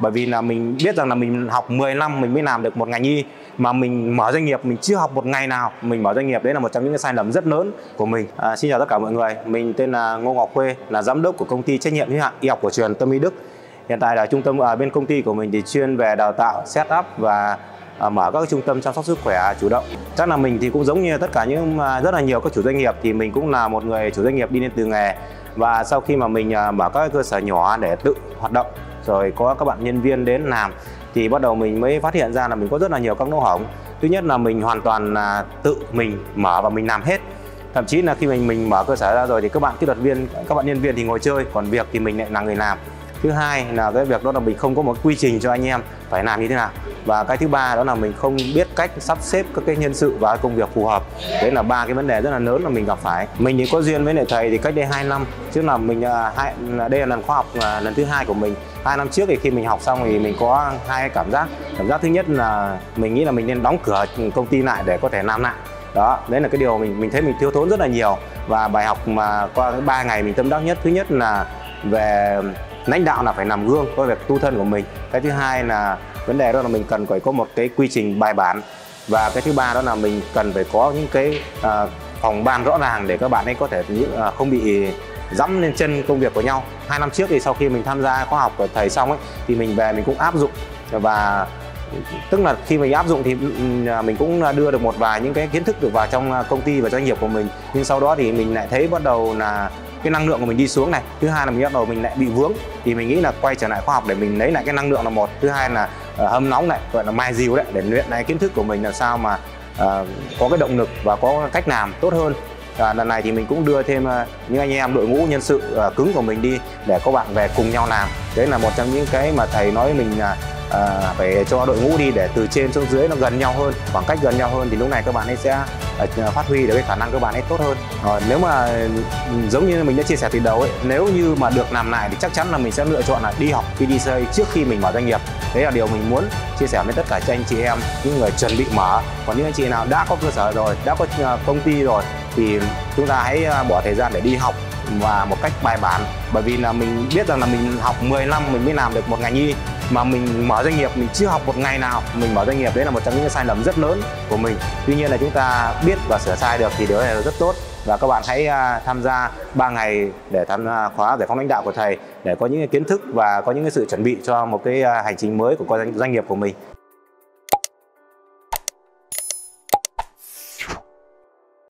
bởi vì là mình biết rằng là mình học 10 năm mình mới làm được một ngành y mà mình mở doanh nghiệp mình chưa học một ngày nào mình mở doanh nghiệp đấy là một trong những cái sai lầm rất lớn của mình. À, xin chào tất cả mọi người mình tên là Ngô Ngọc Khuê là giám đốc của công ty trách nhiệm hữu hạn y học cổ truyền Tâm Y Đức. Hiện tại là trung tâm ở à, bên công ty của mình thì chuyên về đào tạo setup và à, mở các trung tâm chăm sóc sức khỏe chủ động. Chắc là mình thì cũng giống như tất cả những à, rất là nhiều các chủ doanh nghiệp thì mình cũng là một người chủ doanh nghiệp đi lên từ nghề. Và sau khi mà mình à, mở các cơ sở nhỏ để tự hoạt động rồi có các bạn nhân viên đến làm thì bắt đầu mình mới phát hiện ra là mình có rất là nhiều các lỗ hổng. Thứ nhất là mình hoàn toàn là tự mình mở và mình làm hết. Thậm chí là khi mình mình mở cơ sở ra rồi thì các bạn kỹ thuật viên, các bạn nhân viên thì ngồi chơi, còn việc thì mình lại là người làm thứ hai là cái việc đó là mình không có một quy trình cho anh em phải làm như thế nào. Và cái thứ ba đó là mình không biết cách sắp xếp các cái nhân sự và công việc phù hợp. Đấy là ba cái vấn đề rất là lớn mà mình gặp phải. Mình thì có duyên với lại thầy thì cách đây 2 năm. Chứ là mình à, hai, đây là lần khoa học à, lần thứ hai của mình. Hai năm trước thì khi mình học xong thì mình có hai cái cảm giác. Cảm giác thứ nhất là mình nghĩ là mình nên đóng cửa công ty lại để có thể làm lại. Đó, đấy là cái điều mình mình thấy mình thiếu thốn rất là nhiều. Và bài học mà qua ba ngày mình tâm đắc nhất, thứ nhất là về lãnh đạo là phải làm gương có việc tu thân của mình. Cái thứ hai là vấn đề đó là mình cần phải có một cái quy trình bài bản. Và cái thứ ba đó là mình cần phải có những cái uh, phòng ban rõ ràng để các bạn ấy có thể uh, không bị dẫm lên chân công việc của nhau. Hai năm trước thì sau khi mình tham gia khóa học của thầy xong ấy thì mình về mình cũng áp dụng. Và tức là khi mình áp dụng thì à, mình cũng đưa được một vài những cái kiến thức được vào trong công ty và doanh nghiệp của mình. Nhưng sau đó thì mình lại thấy bắt đầu là cái năng lượng của mình đi xuống này. Thứ hai là mình bắt đầu mình lại bị vướng. Thì mình nghĩ là quay trở lại khoa học để mình lấy lại cái năng lượng là một. Thứ hai là uh, hâm nóng lại gọi là mai dìu đấy để luyện lại kiến thức của mình làm sao mà uh, có cái động lực và có cách làm tốt hơn. À, lần này thì mình cũng đưa thêm uh, những anh em đội ngũ nhân sự uh, cứng của mình đi để các bạn về cùng nhau làm. Đấy là một trong những cái mà thầy nói mình uh, phải cho đội ngũ đi để từ trên xuống dưới nó gần nhau hơn khoảng cách gần nhau hơn. Thì lúc này các bạn ấy sẽ Ờ, phát huy được cái khả năng cơ bản ấy tốt hơn. Rồi, nếu mà ừ, giống như mình đã chia sẻ từ đầu ấy, nếu như mà được làm lại thì chắc chắn là mình sẽ lựa chọn là đi học PDCA trước khi mình mở doanh nghiệp. Đấy là điều mình muốn chia sẻ với tất cả cho anh chị em, những người chuẩn bị mở. Còn những anh chị nào đã có cơ sở rồi, đã có ờ, công ty rồi thì chúng ta hãy ờ, bỏ thời gian để đi học và một cách bài bản. Bởi vì là mình biết rằng là mình học 10 năm mình mới làm được một ngành y, mà mình mở doanh nghiệp, mình chưa học một ngày nào, mình mở doanh nghiệp đấy là một trong những sai lầm rất lớn của mình. Tuy nhiên là chúng ta biết và sửa sai được thì điều này là rất tốt. Và các bạn hãy à, tham gia 3 ngày để tham gia khóa giải phóng lãnh đạo của thầy để có những kiến thức và có những cái sự chuẩn bị cho một cái à, hành trình mới của doanh nghiệp của mình.